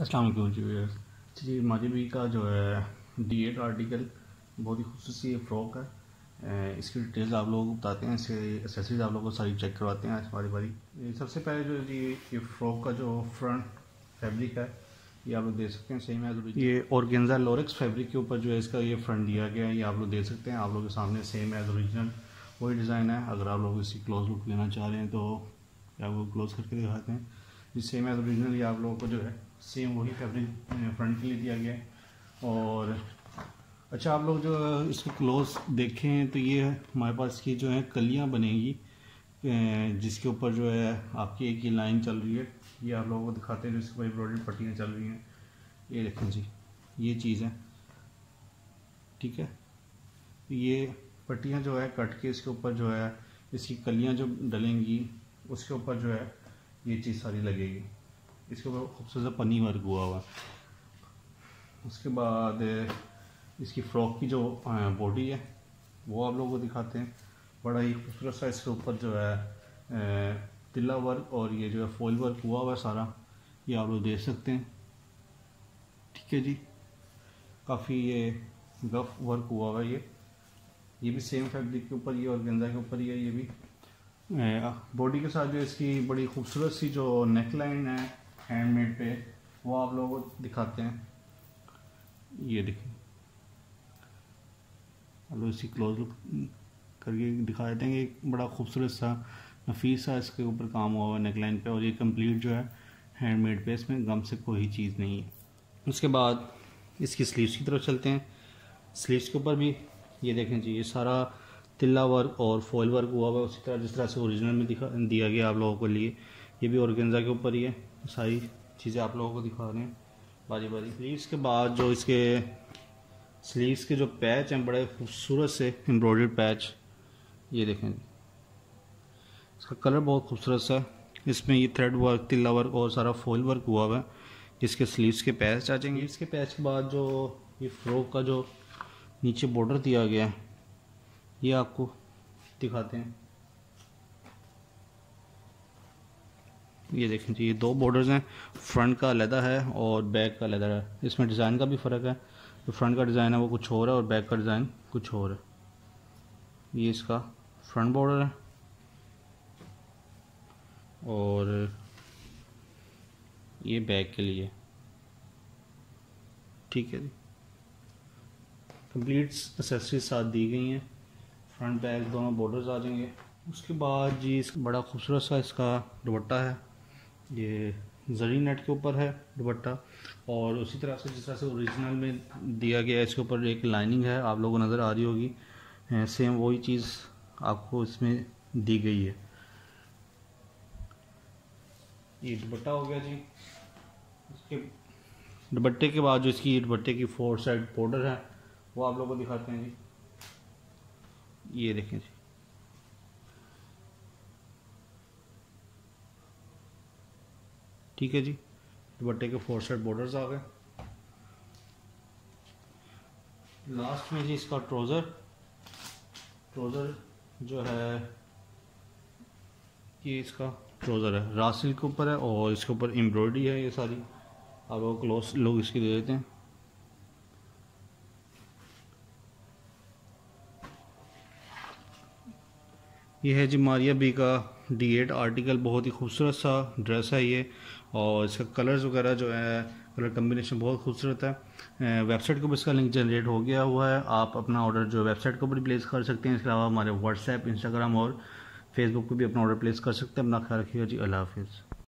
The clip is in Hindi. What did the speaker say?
अस्सलाम वालेकुम जी जी, माजी का जो है डी एट आर्टिकल बहुत ही खूबसूरत फ्रॉक है। इसकी डिटेल्स आप लोगों को बताते हैं, इसके एसेसरीज आप लोगों को सारी चेक करवाते हैं हमारी बारी। सबसे पहले जो जी, ये फ्रॉक का जो फ्रंट फैब्रिक है, ये आप लोग देख सकते हैं सेम है ये ऑर्गेंजा लोरिक्स फैब्रिक के ऊपर जो है, इसका ये फ्रंट दिया गया है, ये आप लोग देख सकते हैं, आप लोग के सामने सेम एज ओरिजिनल वही डिज़ाइन है, अगर आप लोग इसकी क्लोज लुक लेना चाह रहे हैं तो आपको क्लोज करके दिखाते हैं। जी सेम एज ओरिजिनल ये आप लोगों को जो है सेम वही फैब्रिक फ्रंट के लिए दिया गया है। और अच्छा आप लोग जो इसको क्लोज देखें तो ये हमारे पास की जो है कलियाँ बनेगी जिसके ऊपर जो है आपकी एक ही लाइन चल रही है। ये आप लोगों को दिखाते हैं जिसके ऊपर एम्ब्रॉयडरी पट्टियाँ चल रही हैं। ये देखें जी, ये चीज़ है। ठीक है? ये पट्टियाँ जो है कट के इसके ऊपर जो है, इसकी कलियाँ जो डलेंगी, उसके ऊपर जो है ये चीज़ सारी लगेगी। इसके ऊपर खूबसूरत सा पनी वर्क हुआ हुआ। उसके बाद इसकी फ्रॉक की जो बॉडी है, वो आप लोगों को दिखाते हैं। बड़ा ही खूबसूरत सा इसके ऊपर जो है तिल्ला वर्क और ये जो है फॉल वर्क हुआ हुआ है सारा। ये आप लोग देख सकते हैं। ठीक है जी। काफ़ी ये गफ वर्क हुआ हुआ है ये। ये भी सेम फैब्रिक के ऊपर ये और गेंदा के ऊपर है ये भी। बॉडी के साथ जो इसकी बड़ी खूबसूरत सी जो नेक लाइन है हैंडमेड पे, वो आप लोगों को दिखाते हैं। ये देखें अब इसी क्लोज लुक करके दिखा देते हैं कि बड़ा खूबसूरत सा नफीस सा इसके ऊपर काम हुआ हुआ है नेकलाइन पे और ये कंप्लीट जो है हैंडमेड पे, इसमें गम से कोई चीज़ नहीं है। उसके बाद इसकी स्लीव्स की तरफ़ चलते हैं। स्लीव्स के ऊपर भी ये देखें जी, ये सारा तिल्ला वर्क और फॉल वर्क हुआ हुआ उसी तरह जिस तरह से ओरिजिनल में दिखा, दिया गया आप लोगों के लिए। ये भी ऑर्गेन्जा के ऊपर ही है। सारी चीज़ें आप लोगों को दिखा रहे हैं। बारी बारी। स्लीव्स के बाद जो इसके स्लीव्स के जो पैच हैं, बड़े खूबसूरत से एम्ब्रॉयड पैच ये देखें। इसका कलर बहुत खूबसूरत सा इसमें ये थ्रेड वर्क तिल्ला वर्क और सारा फॉल वर्क हुआ हुआ है, जिसके स्लीव्स के पैच आ जाएँगे। इसके पैच के बाद जो ये फ्रॉक का जो नीचे बॉर्डर दिया गया है, ये आपको दिखाते हैं। ये देखें जी ये दो बॉर्डर्स हैं। फ्रंट का अलहदा है और बैक का अलहदा है। इसमें डिज़ाइन का भी फ़र्क है। जो फ्रंट का डिज़ाइन है वो कुछ और है और बैक का डिज़ाइन कुछ और है। ये इसका फ्रंट बॉर्डर है। और ये बैक के लिए। ठीक है जी। कंप्लीट एसेसरीज साथ दी गई हैं। फ्रंट बैक दोनों बॉर्डर्स आ जाएँगे। उसके बाद जी इस बड़ा खूबसूरत सा इसका दुपट्टा है। ये जरी नेट के ऊपर है, दुपट्टा। और उसी तरह से जिस तरह से ओरिजिनल में दिया गया है, इसके ऊपर एक लाइनिंग है, आप लोगों को नज़र आ रही होगी। सेम वही चीज़ आपको इसमें दी गई है। ये दुपट्टा हो गया जी। इसके दुपट्टे के बाद जो इसकी दुपट्टे की फोर साइड बॉर्डर है, वो आप लोगों को दिखाते हैं जी। ये देखें जी। ठीक है जी। दुपट्टे के फोर साइड बॉर्डर्स आ गए। लास्ट में जी इसका ट्रोज़र ट्रोज़र जो है, ये इसका ट्रोज़र है। रासिल के ऊपर है और इसके ऊपर एम्ब्रॉयडरी है ये सारी। आप लोग क्लोज लोग इसकी दे देते हैं। ये है जी मारिया बी का डी एट आर्टिकल बहुत ही खूबसूरत सा ड्रेस है ये, और इसका कलर्स वगैरह जो है कलर कम्बिनेशन बहुत खूबसूरत है। वेबसाइट को भी इसका लिंक जनरेट हो गया हुआ है। आप अपना ऑर्डर जो वेबसाइट को भी प्लेस कर सकते हैं। इसके अलावा हमारे व्हाट्सएप इंस्टाग्राम और फेसबुक पर भी अपना ऑर्डर प्लेस कर सकते हैं। अपना ख्याल रखिएगा जी। अल्लाह हाफिज़।